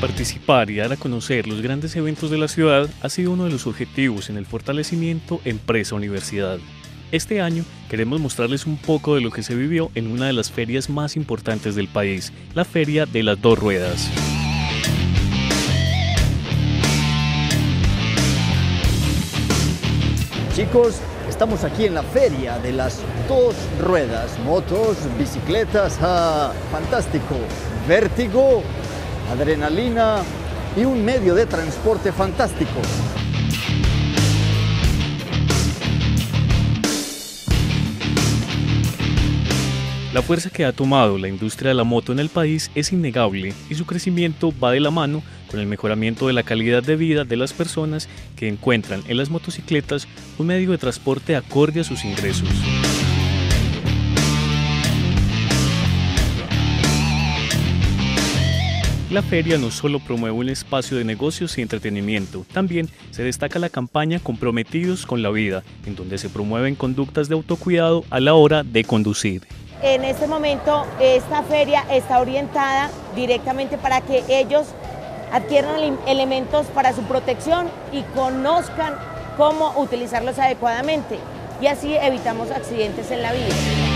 Participar y dar a conocer los grandes eventos de la ciudad ha sido uno de los objetivos en el fortalecimiento Empresa-Universidad. Este año queremos mostrarles un poco de lo que se vivió en una de las ferias más importantes del país, la Feria de las Dos Ruedas. Chicos, estamos aquí en la feria de las dos ruedas, motos, bicicletas, ah, fantástico, vértigo, adrenalina y un medio de transporte fantástico. La fuerza que ha tomado la industria de la moto en el país es innegable y su crecimiento va de la mano con el mejoramiento de la calidad de vida de las personas que encuentran en las motocicletas un medio de transporte acorde a sus ingresos. La feria no solo promueve un espacio de negocios y entretenimiento, también se destaca la campaña Comprometidos con la Vida, en donde se promueven conductas de autocuidado a la hora de conducir. En este momento esta feria está orientada directamente para que ellos adquieran elementos para su protección y conozcan cómo utilizarlos adecuadamente y así evitamos accidentes en la vía.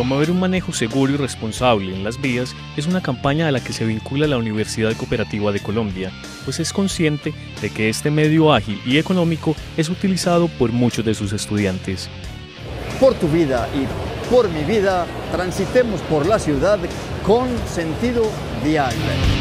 Promover un manejo seguro y responsable en las vías es una campaña a la que se vincula la Universidad Cooperativa de Colombia, pues es consciente de que este medio ágil y económico es utilizado por muchos de sus estudiantes. Por tu vida y por mi vida, transitemos por la ciudad con sentido diario.